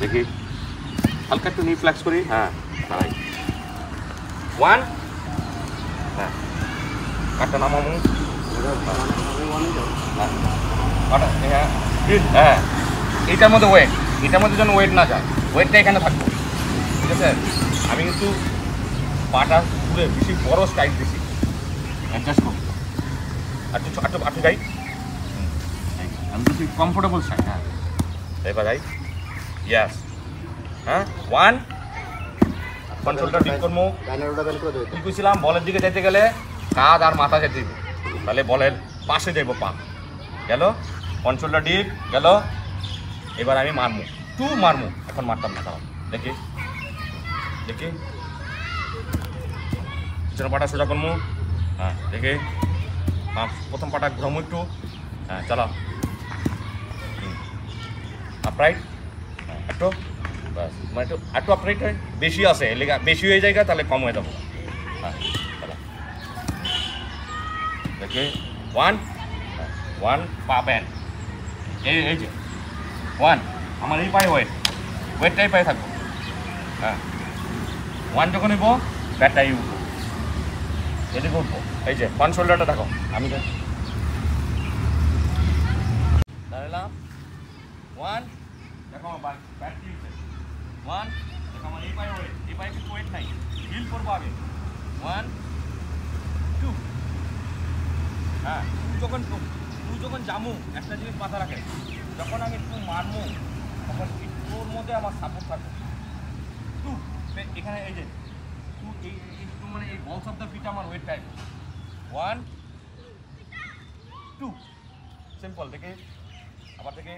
দেখি। হালকা একটু নি ফ্লেক্স করি। হ্যাঁ দাঁড়াই। ওয়ান হ্যাঁ। কাটটা নামামু হ্যাঁ। কাটা হ্যাঁ। হ্যাঁ। এইটার মধ্যে ওয়েট এটার মধ্যে যেন ওয়েট না যায়। ওয়েটটা এখানে থাকব। ঠিক আছে? আমি কিন্তু পাটা ঘুরে বেশি বড় স্ট্রাইক দিছি। অ্যাডজাস্ট করি একটু ছো- একটু একটু যাই। হুম, আমি বেশি কমফোর্টেবল স্ট্রাইক হ্যাঁ। এবার যাই। ইয়াস হ্যাঁ ওয়ান কন্ট্রোলটা ঠিক করব কি কইছিলাম? বলের দিকে যেতে গেলে কাঁধ আর মাথা যেতে দিবে। তাহলে বলের পাশে যাইব পা। গেল? কন্ট্রোলটা ডিপ গেল? এবার আমি মারমু। টু মারমু। এখন মারতাম না দাঁড়াও। দেখি। দেখি। পিছনে পাটা সোজা করমু। হ্যাঁ দেখি। প্রথম পাটা ঘুরামু একটু। হ্যাঁ চালা আপরাইট একটু বাস। মানে একটু একটু আপরাইট হয়। বেশি আছে বেশি হয়ে যায় তাহলে কম হয়ে যাব। হ্যাঁ দেখি ওয়ান ওয়ান পা ব্যান্ড এই এই যে ওয়ান আমার এই পায়ে ওয়েট ওয়েটটাই পায়ে থাকব হ্যাঁ ওয়ান যখন নিবো ব্যাটটাই উঠবো। এদিকে উঠবো। এই যে ওয়ান শোল্ডারটা দেখো আমি দাঁড়ালাম। ওয়ান দেখো আমার ব্যাট ব্যাট কি হচ্ছে ওয়ান দেখো আমার এই পায়ে ওয়েট এই পায়ে কিন্তু ওয়েট নাই হিল করব আগে ওয়ান টু হ্যাঁ তুই যখন তুই যখন জামু একটা জিনিস মাথা রাখে যখন আমি একটু মারমু তখন তোর মধ্যে আমার সাপোর্ট থাকবে। টু এখানে এই যে টু এই টু মানে এই বলস অফ দ্য ফিট আমার weight type one two simple দেখে আবার দেখে।